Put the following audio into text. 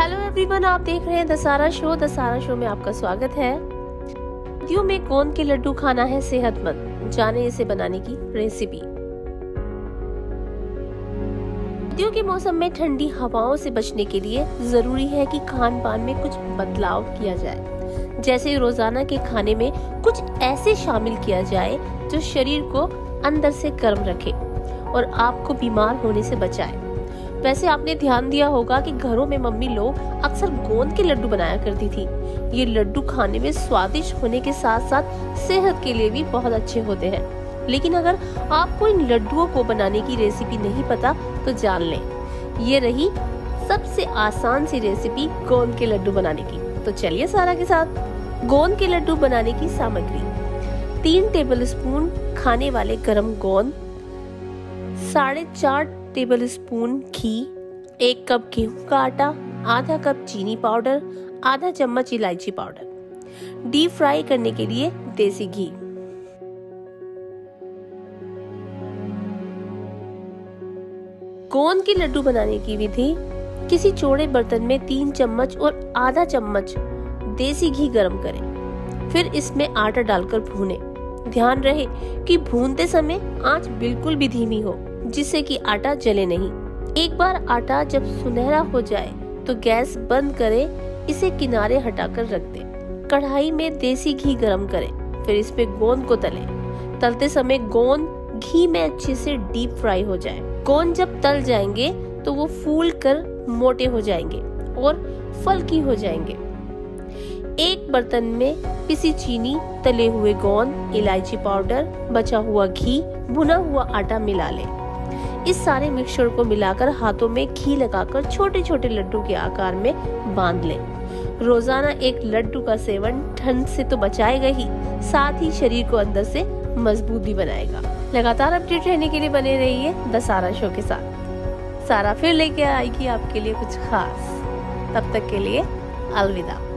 Everyone आप देख रहे हैं दसारा शो दसारा शो में आपका स्वागत है। सर्दियों में गोंद के लड्डू खाना है सेहतमंद? जाने इसे बनाने की रेसिपी सर्दियों के मौसम में ठंडी हवाओं से बचने के लिए ज़रूरी है कि खान पान में कुछ बदलाव किया जाए। जैसे रोज़ाना के खाने में कुछ ऐसे शामिल किया जाए जो शरीर को अंदर से गर्म रखे और आपको बीमार होने से बचाए। वैसे आपने ध्यान दिया होगा कि घरों में मम्मी लोग अक्सर गोंद के लड्डू बनाया करती थी। ये लड्डू खाने में स्वादिष्ट होने के साथ साथ सेहत के लिए भी बहुत अच्छे होते हैं। लेकिन अगर आपको इन लड्डुओं को बनाने की रेसिपी नहीं पता तो जान लें। ये रही सबसे आसान सी रेसिपी गोंद के लड्डू बनाने की। तो चलिए सारा के साथ। गोंद के लड्डू बनाने की सामग्री। तीन टेबल स्पून खाने वाले गरम गोंद, साढ़े चार टेबल स्पून घी एक कप गेहूँ का आटा, आधा कप चीनी पाउडर आधा चम्मच इलायची पाउडर डीप फ्राई करने के लिए देसी घी गोंद के लड्डू बनाने की विधि, किसी चौड़े बर्तन में तीन चम्मच और आधा चम्मच देसी घी गरम करें। फिर इसमें आटा डालकर भूनें। ध्यान रहे कि भूनते समय आँच बिल्कुल भी धीमी हो। जिससे कि आटा जले नहीं। एक बार आटा जब सुनहरा हो जाए तो गैस बंद करें, इसे किनारे हटाकर रख दें। कढ़ाई में देसी घी गरम करें, फिर इसमें गोंद को तलें। तलते समय गोंद घी में अच्छे से डीप फ्राई हो जाए। गोंद जब तल जाएँगे तो वो फूल कर मोटे हो जाएँगे और फलकी हो जाएँगे। एक बर्तन में पिसी चीनी, तले हुए गोंद, इलायची पाउडर, बचा हुआ घी, भुना हुआ आटा मिला लें। इस सारे मिक्सचर को मिलाकर हाथों में घी लगाकर छोटे छोटे लड्डू के आकार में बाँध लें। रोज़ाना एक लड्डू का सेवन ठंड से तो बचाएगा ही, साथ ही शरीर को अंदर से मज़बूत बनाएगा। लगातार अपडेट रहने के लिए बने रहिए द सारा शो के साथ। सारा फिर लेके आएगी आपके लिए कुछ खास। तब तक के लिए अलविदा।